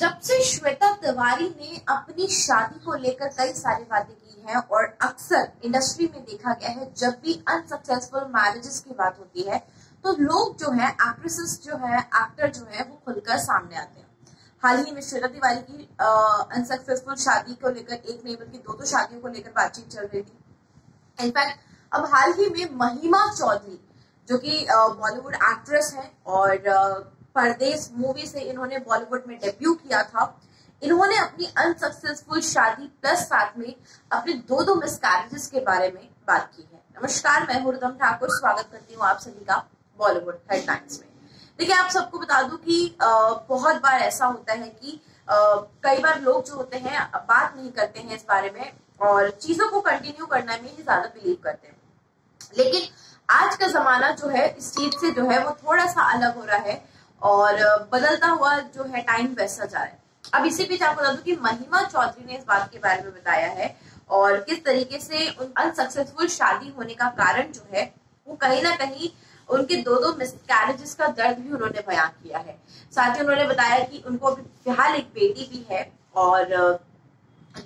जब से श्वेता तिवारी ने अपनी शादी को लेकर कई सारी बातें की हैं और अक्सर इंडस्ट्री में देखा गया है, जब भी अनसक्सेसफुल मैरिजेस की बात होती है तो लोग जो है एक्ट्रेसेस जो है एक्टर जो है, वो खुलकर सामने आते हैं। हाल ही में श्वेता तिवारी की अनसक्सेसफुल शादी को लेकर, एक नहीं बल्कि दो दो शादियों को लेकर बातचीत चल रही थी। इनफैक्ट अब हाल ही में महिमा चौधरी, जो कि बॉलीवुड एक्ट्रेस है और परदेश मूवी से इन्होंने बॉलीवुड में डेब्यू किया था। इन्होंने अपनी अनसक्सेसफुल शादी प्लस साथ में अपने दो दो मिसकैरेजेस के बारे में बात की है। नमस्कार, मैं हुरदम ठाकुर। स्वागत करती हूँ आप सभी का बॉलीवुड हेडलाइंस में। देखिए, आप सबको बता दूँ कि बहुत बार ऐसा होता है कि कई बार लोग जो होते हैं बात नहीं करते हैं इस बारे में और चीज़ों को कंटिन्यू करने में ही ज़्यादा बिलीव करते हैं। लेकिन आज का जमाना जो है, इस चीज़ से जो है, वो थोड़ा सा अलग हो रहा है। और बदलता हुआ जो है टाइम वैसा जा रहा है। अब इसी बीच आपको बता दूँ कि महिमा चौधरी ने इस बात के बारे में बताया है और किस तरीके से उन अनसक्सेसफुल शादी होने का कारण जो है, वो कहीं ना कहीं उनके दो दो मिसकैरेजेस का दर्द भी उन्होंने बयान किया है। साथ ही उन्होंने बताया कि उनको अभी फ़िलहाल एक बेटी भी है और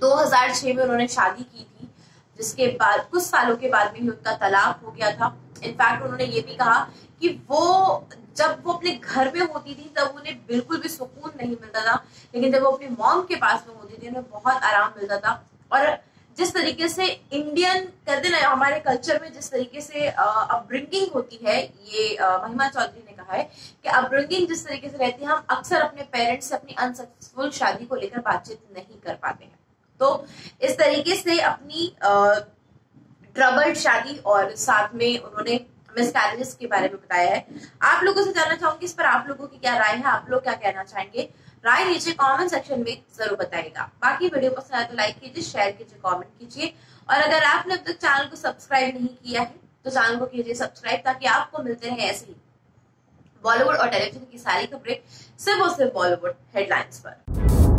2006 में उन्होंने शादी की थी, जिसके बाद, कुछ सालों के बाद में ही उनका तलाक हो गया था। इनफैक्ट उन्होंने ये भी कहा कि वो जब वो अपने घर में होती थी, तब उन्हें बिल्कुल भी सुकून नहीं मिलता था। लेकिन जब वो अपनी मॉम के पास में होती थी, उन्हें बहुत आराम मिलता था। और जिस तरीके से इंडियन कहते ना, हमारे कल्चर में जिस तरीके से अपब्रिंगिंग होती है, ये महिमा चौधरी ने कहा है कि अपब्रिंगिंग जिस तरीके से रहती है, हम अक्सर अपने पेरेंट्स से अपनी अनसक्सेसफुल शादी को लेकर बातचीत नहीं कर पाते हैं। तो इस तरीके से अपनी ट्रबल्ड शादी और साथ में उन्होंने मिसकैरेजेस के बारे में बताया है। आप लोगों से जानना चाहूँगी इस पर आप लोगों की क्या राय है, आप लोग क्या कहना चाहेंगे? राय नीचे कमेंट सेक्शन में, ज़रूर बताएगा। बाकी वीडियो पसंद आए तो लाइक कीजिए शेयर कीजिए कमेंट कीजिए। और अगर आपने अब तक चैनल को सब्सक्राइब नहीं किया है तो चैनल को कीजिए सब्सक्राइब ताकि आपको मिलते रहे ऐसे ही बॉलीवुड और टेलीविज़न की सारी खबरें, सिर्फ़ और सिर्फ़ बॉलीवुड हेडलाइंस पर।